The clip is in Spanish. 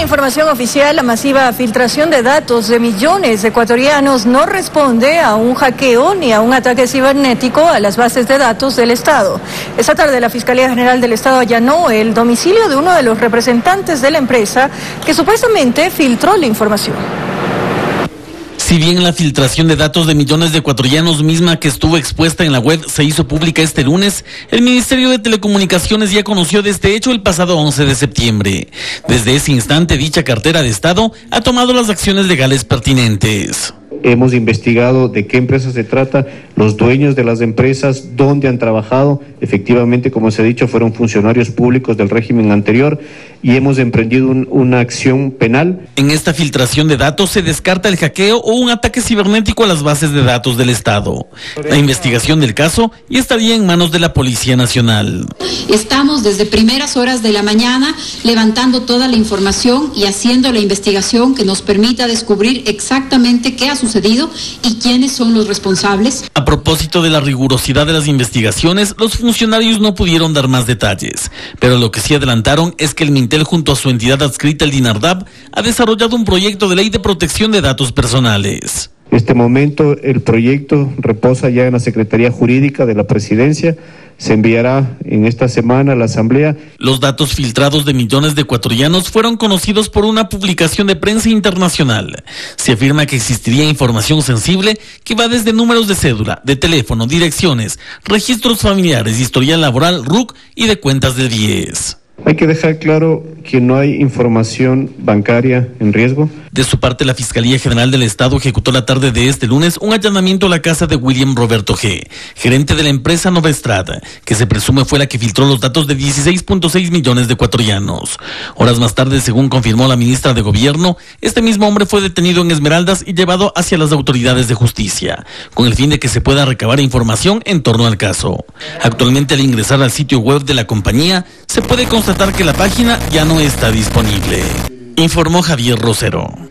información oficial, la masiva filtración de datos de millones de ecuatorianos no responde a un hackeo ni a un ataque cibernético a las bases de datos del Estado. Esta tarde la Fiscalía General del Estado allanó el domicilio de uno de los representantes de la empresa que supuestamente filtró la información. Si bien la filtración de datos de millones de ecuatorianos misma que estuvo expuesta en la web se hizo pública este lunes, el Ministerio de Telecomunicaciones ya conoció de este hecho el pasado 11 de septiembre. Desde ese instante, dicha cartera de Estado ha tomado las acciones legales pertinentes. Hemos investigado de qué empresas se trata, los dueños de las empresas, dónde han trabajado. Efectivamente, como se ha dicho, fueron funcionarios públicos del régimen anterior y hemos emprendido una acción penal. En esta filtración de datos se descarta el hackeo o un ataque cibernético a las bases de datos del Estado. La investigación del caso ya estaría en manos de la Policía Nacional. Estamos desde primeras horas de la mañana levantando toda la información y haciendo la investigación que nos permita descubrir exactamente qué ha sucedido y quiénes son los responsables. A propósito de la rigurosidad de las investigaciones, los funcionarios no pudieron dar más detalles, pero lo que sí adelantaron es que el Mintel junto a su entidad adscrita el DINARDAB ha desarrollado un proyecto de ley de protección de datos personales. En este momento el proyecto reposa ya en la Secretaría Jurídica de la Presidencia se enviará en esta semana a la Asamblea. Los datos filtrados de millones de ecuatorianos fueron conocidos por una publicación de prensa internacional. Se afirma que existiría información sensible que va desde números de cédula, de teléfono, direcciones, registros familiares, historial laboral, RUC y de cuentas de 10. Hay que dejar claro que no hay información bancaria en riesgo. De su parte, la Fiscalía General del Estado ejecutó la tarde de este lunes un allanamiento a la casa de William Roberto G., gerente de la empresa Novestrada, que se presume fue la que filtró los datos de 16.6 millones de ecuatorianos. Horas más tarde, según confirmó la ministra de Gobierno, este mismo hombre fue detenido en Esmeraldas y llevado hacia las autoridades de justicia, con el fin de que se pueda recabar información en torno al caso. Actualmente, al ingresar al sitio web de la compañía, se puede constatar que la página ya no está disponible. Informó Javier Rosero.